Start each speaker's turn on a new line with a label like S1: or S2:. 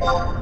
S1: you